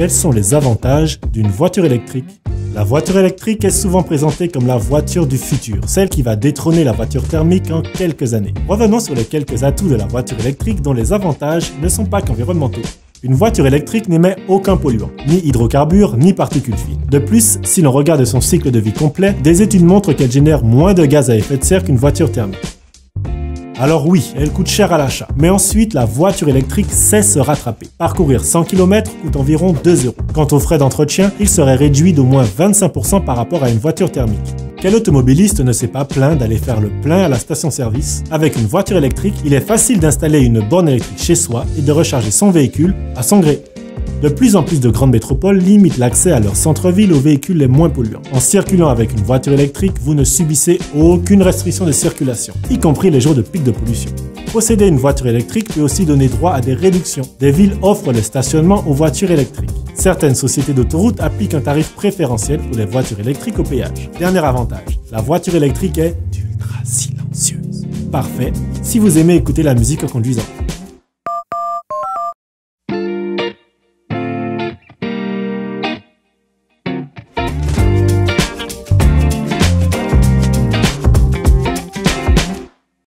quels sont les avantages d'une voiture électrique? La voiture électrique est souvent présentée comme la voiture du futur, celle qui va détrôner la voiture thermique en quelques années. Revenons sur les quelques atouts de la voiture électrique dont les avantages ne sont pas qu'environnementaux. Une voiture électrique n'émet aucun polluant, ni hydrocarbures, ni particules fines. De plus, si l'on regarde son cycle de vie complet, des études montrent qu'elle génère moins de gaz à effet de serre qu'une voiture thermique. Alors oui, elle coûte cher à l'achat, mais ensuite la voiture électrique sait se rattraper. Parcourir 100 km coûte environ 2 euros. Quant aux frais d'entretien, il serait réduit d'au moins 25% par rapport à une voiture thermique. Quel automobiliste ne s'est pas plaint d'aller faire le plein à la station-service Avec une voiture électrique, il est facile d'installer une borne électrique chez soi et de recharger son véhicule à son gré. De plus en plus de grandes métropoles limitent l'accès à leur centre-ville aux véhicules les moins polluants. En circulant avec une voiture électrique, vous ne subissez aucune restriction de circulation, y compris les jours de pic de pollution. Posséder une voiture électrique peut aussi donner droit à des réductions. Des villes offrent le stationnement aux voitures électriques. Certaines sociétés d'autoroutes appliquent un tarif préférentiel pour les voitures électriques au péage. Dernier avantage, la voiture électrique est ultra silencieuse. Parfait si vous aimez écouter la musique en conduisant.